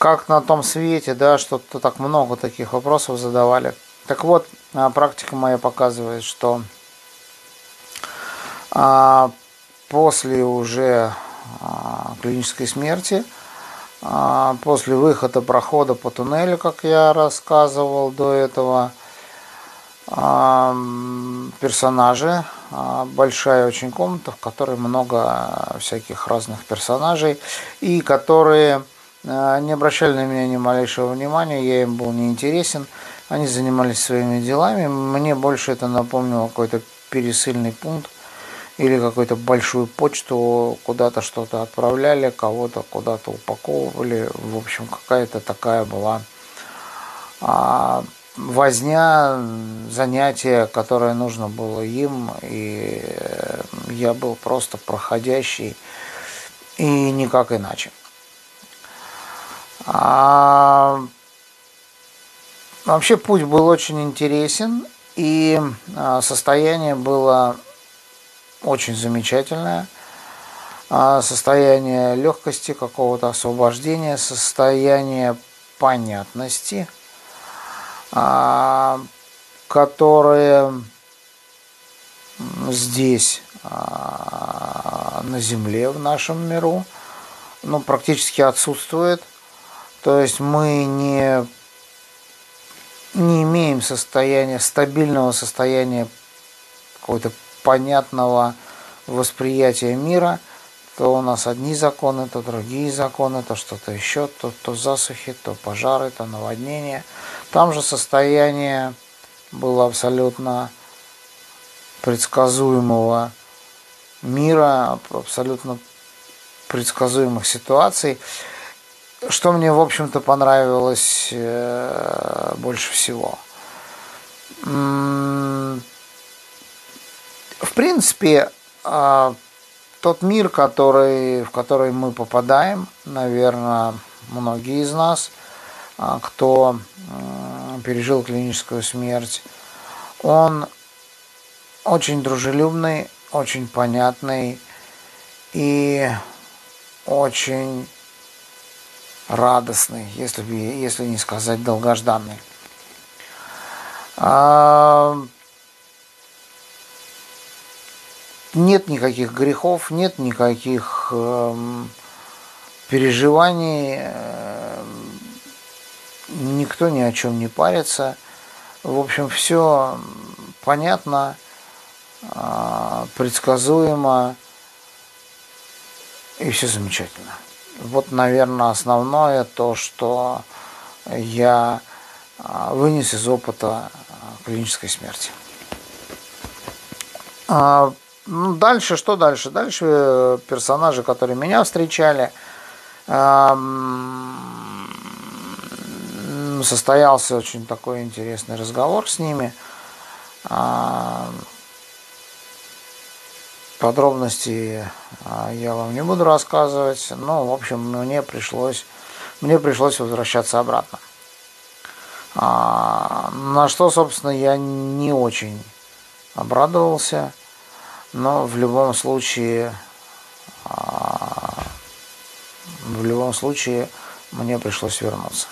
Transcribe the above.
как на том свете, да, что-то так много таких вопросов задавали. Так вот, а, практика моя показывает, что а, после уже а, клинической смерти, после выхода прохода по туннелю, как я рассказывал до этого, персонажи, большая очень комната, в которой много всяких разных персонажей, и которые не обращали на меня ни малейшего внимания, я им был неинтересен, они занимались своими делами, мне больше это напомнило какой-то пересыльный пункт, или какую-то большую почту куда-то что-то отправляли, кого-то куда-то упаковывали. В общем, какая-то такая была а, возня, занятие, которое нужно было им, и я был просто проходящий, и никак иначе. А, вообще путь был очень интересен, и а, состояние было очень замечательное. А, состояние легкости, какого-то освобождения, состояние понятности, а, которое здесь, на Земле, в нашем миру, ну, практически отсутствует. То есть мы не, не имеем состояния, стабильного состояния какой-то понятного восприятия мира, то у нас одни законы, то другие законы, то что-то еще, то, то засухи, то пожары, то наводнения. Там же состояние было абсолютно предсказуемого мира, абсолютно предсказуемых ситуаций. Что мне, в общем-то, понравилось э, больше всего? В принципе, а, тот мир, который, в который мы попадаем, наверное, многие из нас, а, кто пережил клиническую смерть, он очень дружелюбный, очень понятный и очень радостный, если, если не сказать долгожданный. А, нет никаких грехов, нет никаких э, переживаний, э, никто ни о чем не парится. В общем, все понятно, э, предсказуемо и все замечательно. Вот, наверное, основное то, что я а, вынес из опыта клинической смерти. А, ну, дальше, что дальше? Дальше э, персонажи, которые меня встречали, состоялся очень такой интересный разговор с ними. Подробности а, я вам не буду рассказывать, но, в общем, мне пришлось, мне пришлось возвращаться обратно. А, на что, собственно, я не очень обрадовался. Но в любом случае а, в любом случае мне пришлось вернуться